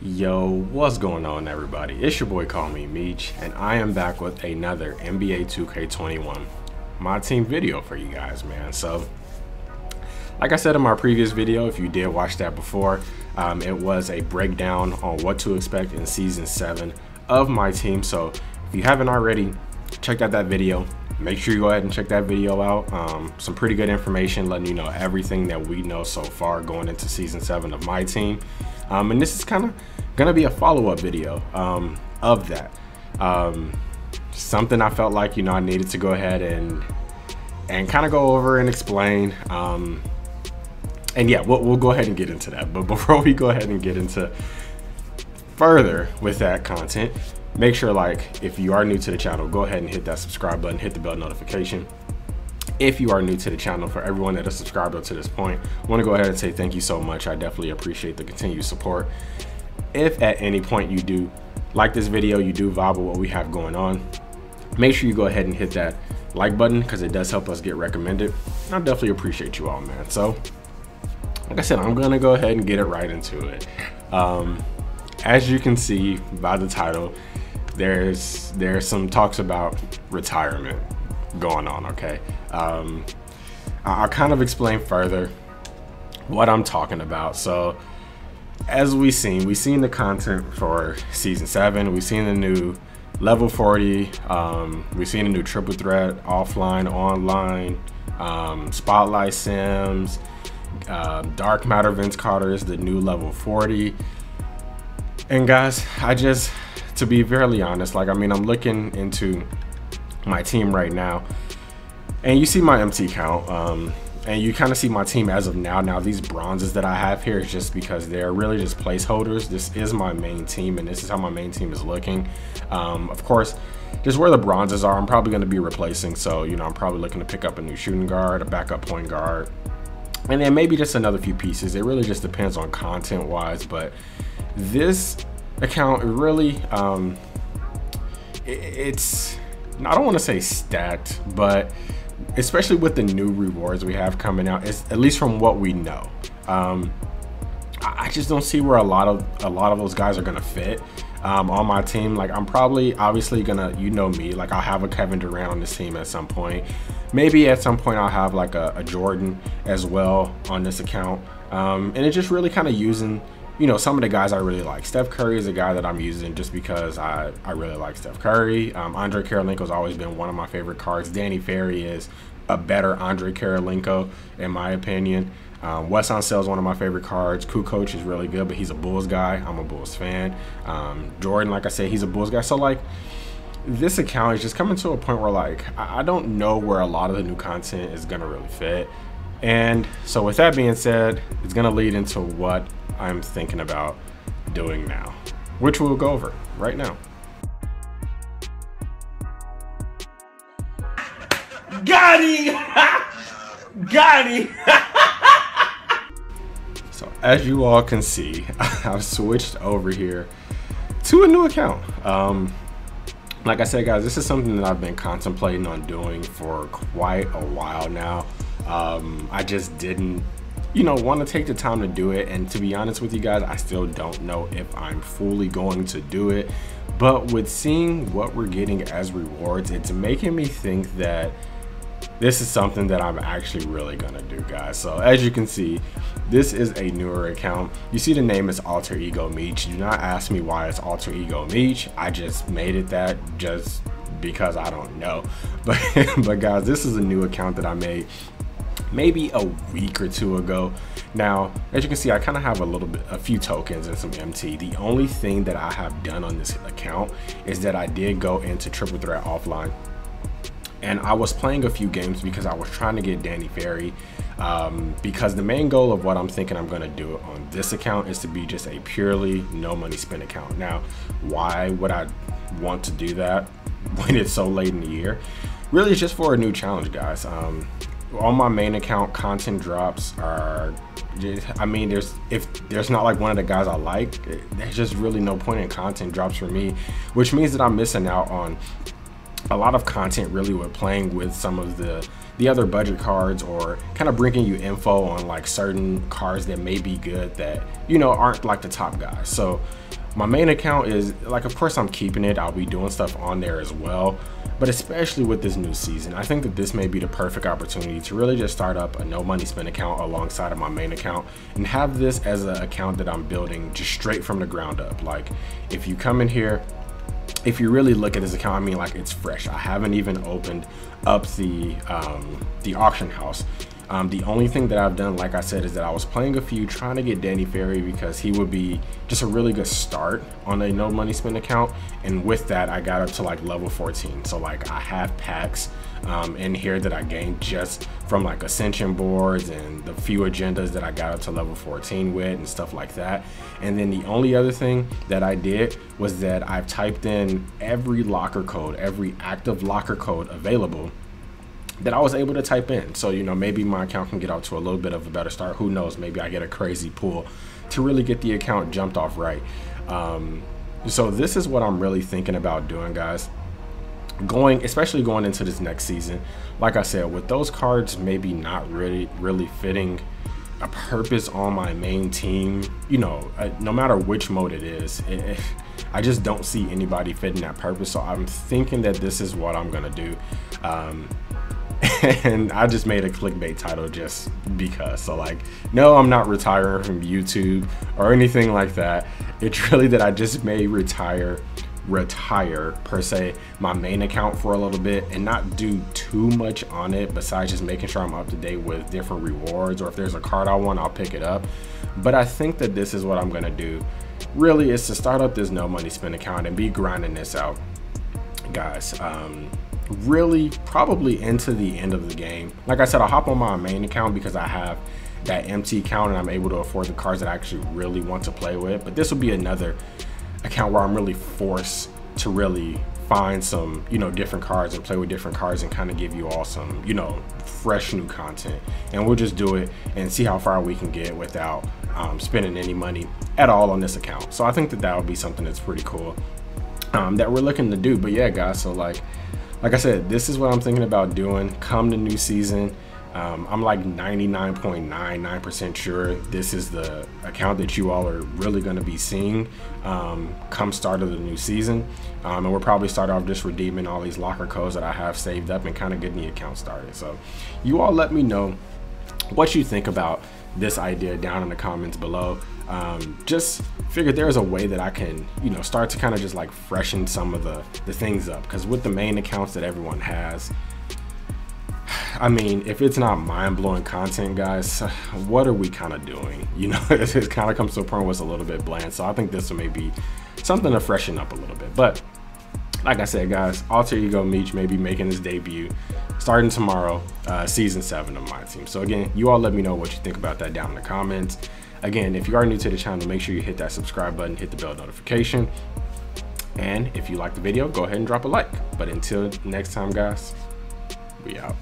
Yo, what's going on everybody? It's your boy Call Me Meech and I am back with another NBA 2K21 my team video for you guys, man. So like I said in my previous video, if you did watch that before, um, it was a breakdown on what to expect in season seven of my team. So if you haven't already, check out that video. Make sure you go ahead and check that video out. Um, some pretty good information letting you know everything that we know so far going into season seven of my team. Um, and this is kind of gonna be a follow-up video um, of that. Um, something I felt like, you know, I needed to go ahead and and kind of go over and explain. Um, and yeah, we'll, we'll go ahead and get into that. But before we go ahead and get into further with that content, make sure like if you are new to the channel, go ahead and hit that subscribe button, hit the bell notification. If you are new to the channel, for everyone that has subscribed up to this point, I want to go ahead and say thank you so much. I definitely appreciate the continued support. If at any point you do like this video, you do vibe with what we have going on, make sure you go ahead and hit that like button because it does help us get recommended. I definitely appreciate you all, man. So, like I said, I'm gonna go ahead and get it right into it. Um, as you can see by the title, there's there's some talks about retirement going on. Okay, um, I'll kind of explain further what I'm talking about. So, as we've seen, we've seen the content for season seven. We've seen the new level 40 um, we've seen a new triple threat offline online um, spotlight sims uh, dark matter vince carter is the new level 40 and guys i just to be very honest like i mean i'm looking into my team right now and you see my mt count um, and you kind of see my team as of now. Now these bronzes that I have here is just because they're really just placeholders. This is my main team and this is how my main team is looking. Um, of course, just where the bronzes are, I'm probably going to be replacing. So, you know, I'm probably looking to pick up a new shooting guard, a backup point guard, and then maybe just another few pieces. It really just depends on content wise, but this account really, um, it, it's, I don't want to say stacked, but especially with the new rewards we have coming out, is at least from what we know. Um, I just don't see where a lot of a lot of those guys are gonna fit um, on my team. Like I'm probably obviously gonna, you know me, like I'll have a Kevin Durant on this team at some point. Maybe at some point I'll have like a, a Jordan as well on this account. Um, and it's just really kind of using you know, some of the guys I really like. Steph Curry is a guy that I'm using just because I, I really like Steph Curry. Um, Andre Kirilenko has always been one of my favorite cards. Danny Ferry is a better Andre Kirilenko, in my opinion. Um, Wes Unseld is one of my favorite cards. Kukoc is really good, but he's a Bulls guy. I'm a Bulls fan. Um, Jordan, like I said, he's a Bulls guy. So, like, this account is just coming to a point where, like, I, I don't know where a lot of the new content is going to really fit. And so, with that being said, it's going to lead into what I'm thinking about doing now, which we'll go over right now. Got him! Got him! so as you all can see, I've switched over here to a new account. Um, like I said, guys, this is something that I've been contemplating on doing for quite a while now. Um, I just didn't you know, want to take the time to do it. And to be honest with you guys, I still don't know if I'm fully going to do it. But with seeing what we're getting as rewards, it's making me think that this is something that I'm actually really gonna do guys. So as you can see this is a newer account. You see the name is alter ego meech. Do not ask me why it's alter ego meech. I just made it that just because I don't know. But but guys this is a new account that I made maybe a week or two ago. Now, as you can see, I kind of have a little bit, a few tokens and some MT. The only thing that I have done on this account is that I did go into Triple Threat offline and I was playing a few games because I was trying to get Danny Ferry um, because the main goal of what I'm thinking I'm gonna do on this account is to be just a purely no money spend account. Now, why would I want to do that when it's so late in the year? Really, it's just for a new challenge, guys. Um, on my main account content drops are just, I mean there's if there's not like one of the guys I like there's just really no point in content drops for me which means that I'm missing out on a lot of content really with playing with some of the the other budget cards or kind of bringing you info on like certain cards that may be good that you know aren't like the top guys. So my main account is like of course i'm keeping it i'll be doing stuff on there as well but especially with this new season i think that this may be the perfect opportunity to really just start up a no money spend account alongside of my main account and have this as an account that i'm building just straight from the ground up like if you come in here if you really look at this account, I mean, like it's fresh. I haven't even opened up the um, the auction house. Um, the only thing that I've done, like I said, is that I was playing a few, trying to get Danny Ferry because he would be just a really good start on a no money spend account. And with that, I got up to like level 14. So like I have packs um, in here that I gained just from like ascension boards and the few agendas that I got up to level 14 with and stuff like that. And then the only other thing that I did was that I've typed in every locker code, every active locker code available that I was able to type in. So, you know, maybe my account can get out to a little bit of a better start. Who knows? Maybe I get a crazy pull to really get the account jumped off right. Um, so this is what I'm really thinking about doing, guys. Going, especially going into this next season. Like I said, with those cards maybe not really, really fitting a purpose on my main team, you know, uh, no matter which mode it is, it, I just don't see anybody fitting that purpose. So I'm thinking that this is what I'm gonna do. Um, and I just made a clickbait title just because. So like, no, I'm not retiring from YouTube or anything like that. It's really that I just may retire retire per se my main account for a little bit and not do too much on it besides just making sure I'm up to date with different rewards or if there's a card I want I'll pick it up but I think that this is what I'm gonna do really is to start up this no money spend account and be grinding this out guys um, really probably into the end of the game. Like I said, I'll hop on my main account because I have that empty account and I'm able to afford the cards that I actually really want to play with. But this will be another account where I'm really forced to really find some, you know, different cards and play with different cards and kind of give you all some, you know, fresh new content. And we'll just do it and see how far we can get without um, spending any money at all on this account. So I think that that would be something that's pretty cool um, that we're looking to do. But yeah, guys, so like, like I said, this is what I'm thinking about doing come the new season. Um, I'm like 99.99% sure this is the account that you all are really going to be seeing um, come start of the new season. Um, and we'll probably start off just redeeming all these locker codes that I have saved up and kind of getting the account started. So you all let me know what you think about this idea down in the comments below. Um, just figured there's a way that I can, you know, start to kind of just like freshen some of the, the things up. Because with the main accounts that everyone has, I mean, if it's not mind-blowing content, guys, what are we kind of doing? You know, it, kind of comes to a point where it's a little bit bland. So I think this will maybe something to freshen up a little bit. But like I said, guys, Alter Ego Meech may be making his debut starting tomorrow, uh, season seven of my team. So again, you all let me know what you think about that down in the comments. Again, if you are new to the channel, make sure you hit that subscribe button, hit the bell notification. And if you like the video, go ahead and drop a like. But until next time, guys, we out.